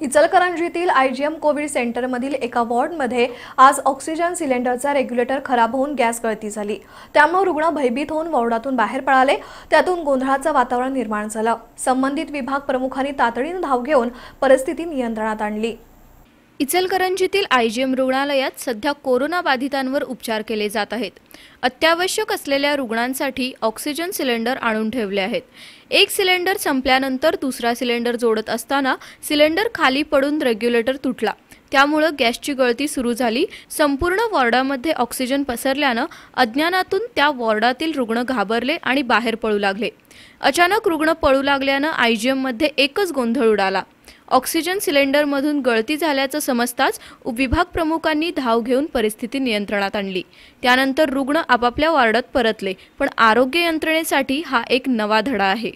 इचलकरंजीतील IgM Covid सेंटरमधील एका वॉर्डमध्ये आज oxygen सिलेंडरचा रेग्युलेटर खराब होऊन गॅस गळती झाली. त्यामुळे रुग्ण भयभीत होऊन वॉर्डातून बाहेर पळाले. त्यातून गोंधळाचं वातावरण निर्माण झालं. संबंधित विभाग प्रमुखांनी तातडीनं धाव घेऊन परिस्थिती नियंत्रणात आणली. इचलकरंजीतील आयजीएम रुग्णालयात सध्या कोरोना बाधितांवर उपचार केले जात आहेत. अत्यावश्यक असलेल्या रुग्णांसाठी ऑक्सिजन सिलेंडर आणून ठेवले आहेत. एक सिलेंडर संपल्यानंतर दुसरा सिलेंडर जोडत असताना सिलेंडर खाली पडून रेग्युलेटर तुटला. त्यामुळं गॅसची गळती सुरू झाली. संपूर्ण वॉर्डामध्ये ऑक्सिजन पसरल्यानं अज्ञानातून त्या वॉर्डातील रुग्ण घाबरले आणि बाहेर पळू लागले. अचानक रुग्ण पळू लागल्यानं आयजीएममध्ये एकच गोंधळ उडाला. ऑक्सिजन सिलेंडरमधून गळती झाल्याचं समजताच विभाग प्रमुखांनी धाव घेऊन परिस्थिती नियंत्रणात आणली. त्यानंतर रुग्ण आपापल्या वार्डात परतले पण आरोग्य यंत्रणेसाठी हा एक नवा धडा आहे.